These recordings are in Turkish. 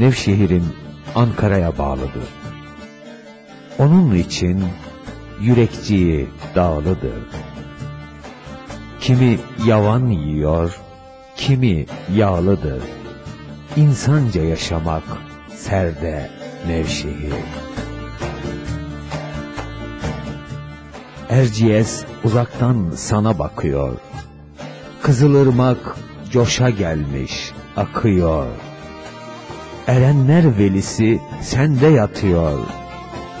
Nevşehir'in Ankara'ya bağlıdır. Onun için yürekçiği dağlıdır. Kimi yavan yiyor, kimi yağlıdır. İnsanca yaşamak serde Nevşehir. Erciyes uzaktan sana bakıyor. Kızılırmak coşa gelmiş, akıyor. Erenler velisi sende yatıyor.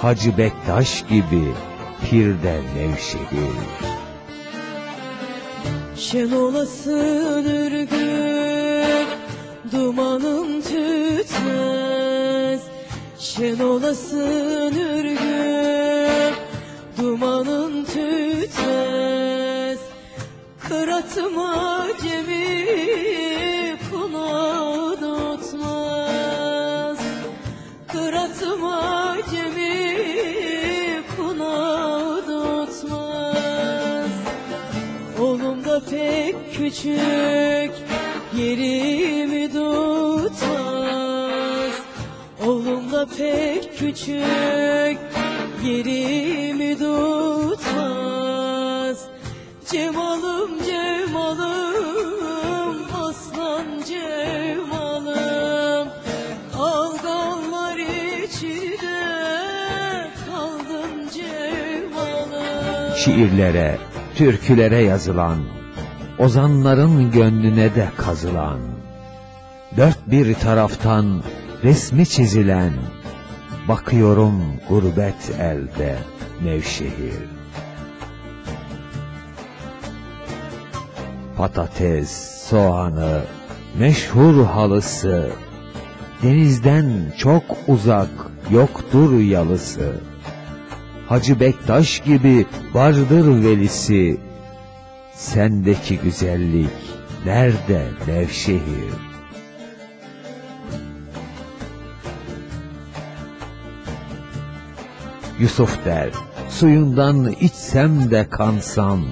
Hacı Bektaş gibi pirde Nevşehir. Şen olasın ürgün, da pek küçük yerimi tutmaz. Cemalım cemalım aslan cemalım. Alganlar içinde kaldım cemalım. Şiirlere, türkülere yazılan, ozanların gönlüne de kazılan, dört bir taraftan resmi çizilen, bakıyorum gurbet elde Nevşehir. Patates, soğanı, meşhur halısı, denizden çok uzak yoktur yalısı. Hacı Bektaş gibi vardır velisi. Sendeki güzellik nerede Nevşehir? Yusuf der, suyundan içsem de kansam.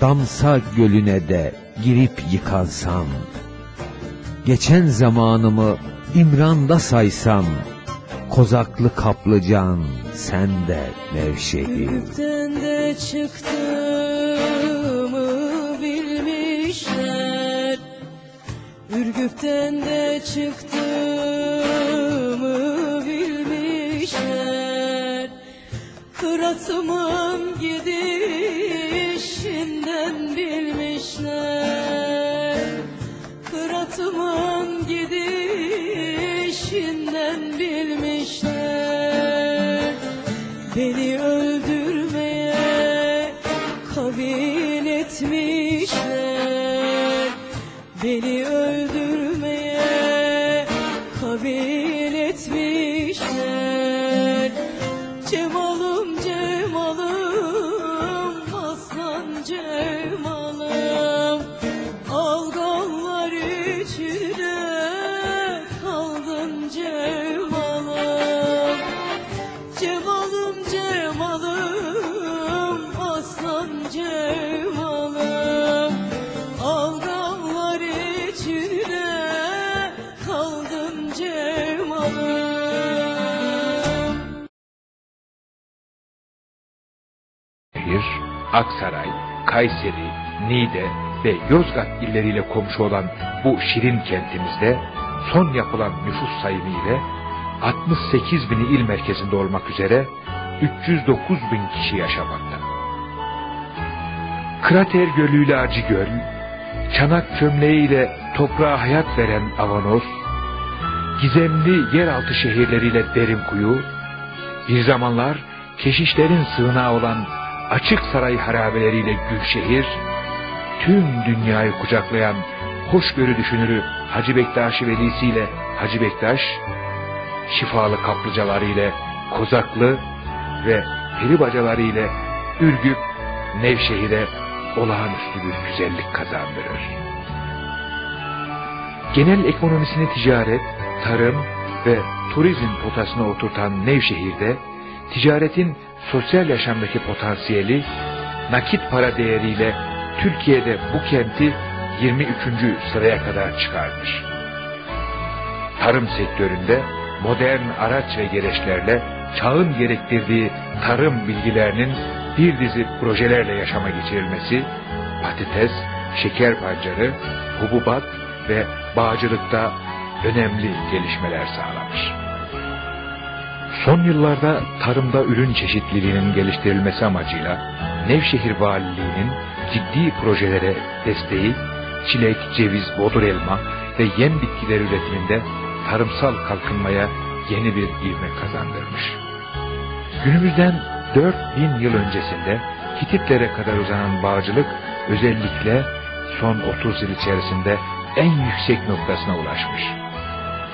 Damsa gölüne de girip yıkansam. Geçen zamanımı İmran'da saysam. Kozaklı kaplıcan sen de Nevşehir. De çıktığımı bilmişler Ürgüpten de çıktığımı Kıratımın gidişinden bilmişler. Kıratımın gidişinden bilmişler. Beni öldürmeye kabul etmişler. Beni öldürmeye kabul etmişler. Cemalım Şehir, Aksaray, Kayseri, Niğde ve Yozgat illeriyle komşu olan bu şirin kentimizde son yapılan nüfus sayımı ile 68 bini il merkezinde olmak üzere 309 bin kişi yaşamakta. Krater Gölü ile Acıgöl, çanak çömleği ile toprağa hayat veren Avanos, gizemli yeraltı şehirleriyle Derinkuyu, bir zamanlar keşişlerin sığınağı olan açık saray harabeleriyle Gülşehir, tüm dünyayı kucaklayan hoşgörü düşünürü Hacı Bektaşi Velisi ile Hacı Bektaş, şifalı kaplıcaları ile Kozaklı ve peri bacaları ile Ürgüp, Nevşehir'e olağanüstü bir güzellik kazandırır. Genel ekonomisini ticaret, tarım ve turizm potasına oturtan Nevşehir'de ticaretin sosyal yaşamdaki potansiyeli nakit para değeriyle Türkiye'de bu kenti 23. sıraya kadar çıkarmış. tarım sektöründe modern araç ve gereçlerle çağın gerektirdiği tarım bilgilerinin bir dizi projelerle yaşama geçirilmesi, patates, şeker pancarı, hububat ve bağcılıkta önemli gelişmeler sağlamış. Son yıllarda tarımda ürün çeşitliliğinin geliştirilmesi amacıyla Nevşehir Valiliği'nin ciddi projelere desteği, çilek, ceviz, bodur elma ve yem bitkileri üretiminde tarımsal kalkınmaya yeni bir ivme kazandırmış. Günümüzden 4000 yıl öncesinde Hititlere kadar uzanan bağcılık özellikle son 30 yıl içerisinde en yüksek noktasına ulaşmış.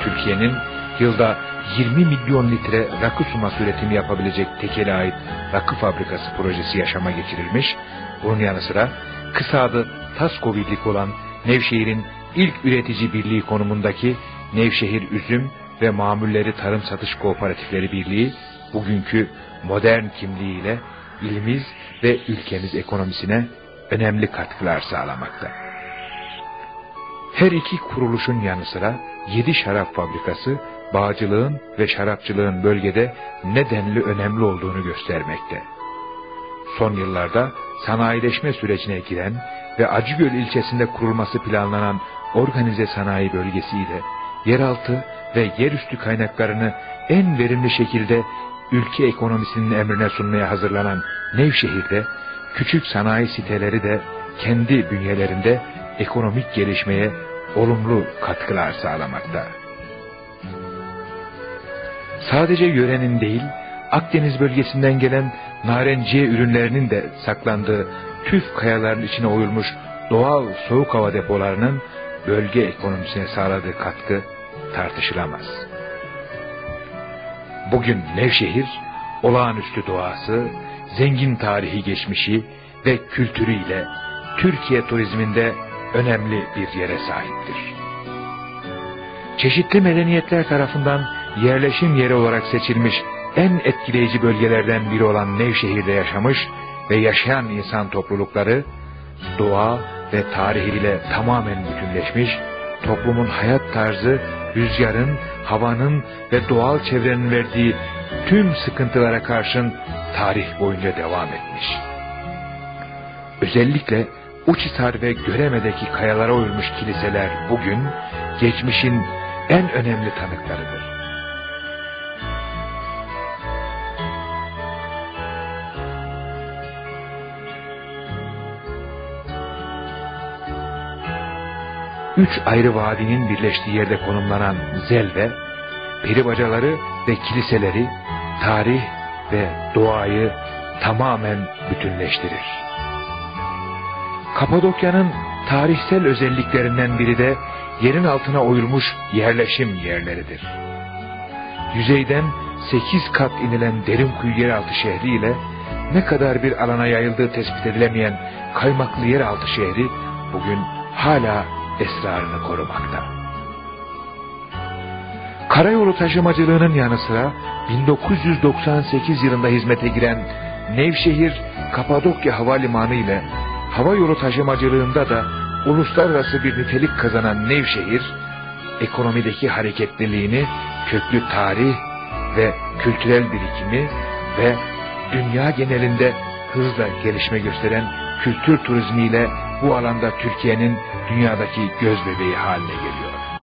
Türkiye'nin yılda 20 milyon litre rakı suması üretimi yapabilecek tekele ait rakı fabrikası projesi yaşama geçirilmiş. Bunun yanı sıra kısa adı TASKO birlik olan Nevşehir'in ilk üretici birliği konumundaki Nevşehir Üzüm ve Mamulleri Tarım Satış Kooperatifleri Birliği bugünkü modern kimliğiyle ilimiz ve ülkemiz ekonomisine önemli katkılar sağlamakta. Her iki kuruluşun yanı sıra yedi şarap fabrikası bağcılığın ve şarapçılığın bölgede nedenli önemli olduğunu göstermekte. Son yıllarda sanayileşme sürecine giren ve Acıgöl ilçesinde kurulması planlanan organize sanayi bölgesiyle yeraltı ve yerüstü kaynaklarını en verimli şekilde ülke ekonomisinin emrine sunmaya hazırlanan Nevşehir'de küçük sanayi siteleri de kendi bünyelerinde ekonomik gelişmeye olumlu katkılar sağlamakta. Sadece yörenin değil, Akdeniz bölgesinden gelen narenciye ürünlerinin de saklandığı tüf kayaların içine oyulmuş doğal soğuk hava depolarının bölge ekonomisine sağladığı katkı tartışılamaz. Bugün Nevşehir, olağanüstü doğası, zengin tarihi geçmişi ve kültürüyle Türkiye turizminde önemli bir yere sahiptir. Çeşitli medeniyetler tarafından yerleşim yeri olarak seçilmiş en etkileyici bölgelerden biri olan Nevşehir'de yaşamış ve yaşayan insan toplulukları, doğa ve tarihiyle tamamen bütünleşmiş, toplumun hayat tarzı, rüzgarın, havanın ve doğal çevrenin verdiği tüm sıkıntılara karşın tarih boyunca devam etmiş. Özellikle Uçhisar ve Göreme'deki kayalara oyulmuş kiliseler bugün geçmişin en önemli tanıklarıdır. Üç ayrı vadinin birleştiği yerde konumlanan Zelve, peribacaları ve kiliseleri, tarih ve doğayı tamamen bütünleştirir. Kapadokya'nın tarihsel özelliklerinden biri de yerin altına oyulmuş yerleşim yerleridir. Yüzeyden 8 kat inilen derin kuyu yeraltı şehriyle ne kadar bir alana yayıldığı tespit edilemeyen kaymaklı yeraltı şehri bugün hala esrarını korumakta. Karayolu taşımacılığının yanı sıra 1998 yılında hizmete giren Nevşehir Kapadokya Havalimanı ile hava yolu taşımacılığında da uluslararası bir nitelik kazanan Nevşehir, ekonomideki hareketliliğini köklü tarih ve kültürel birikimi ve dünya genelinde hızla gelişme gösteren kültür turizmiyle bu alanda Türkiye'nin dünyadaki göz bebeği haline geliyor.